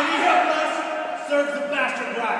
When he helped us, serve the bastard right.